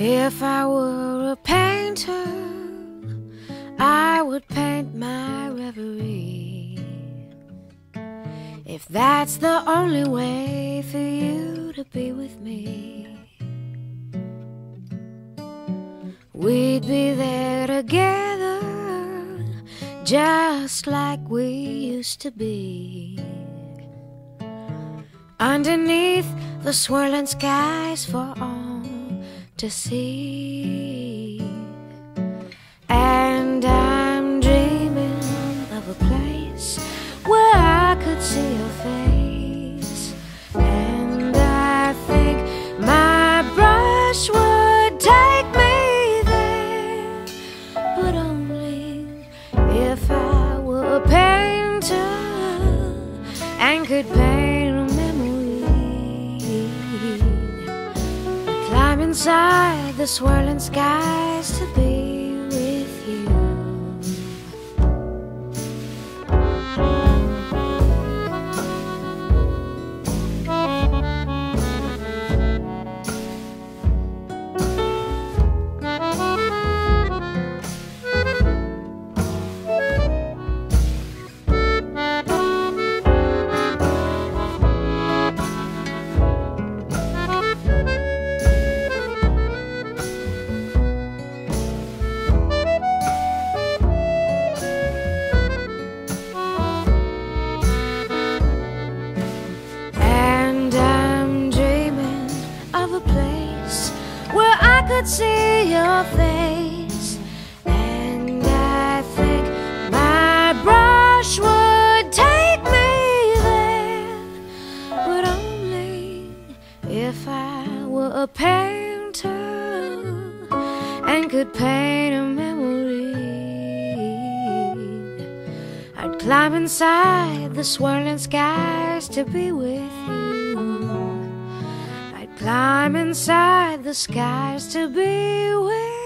If I were a painter, I would paint my reverie. If that's the only way for you to be with me, we'd be there together, just like we used to be. Underneath the swirling skies for all to see. And I'm dreaming of a place where I could see your face. And I think my brush would take me there, but only if I were a painter and could paint inside the swirling skies to be could see your face. And I think my brush would take me there, but only if I were a painter and could paint a memory. I'd climb inside the swirling skies to be with you. Climb inside the skies to be with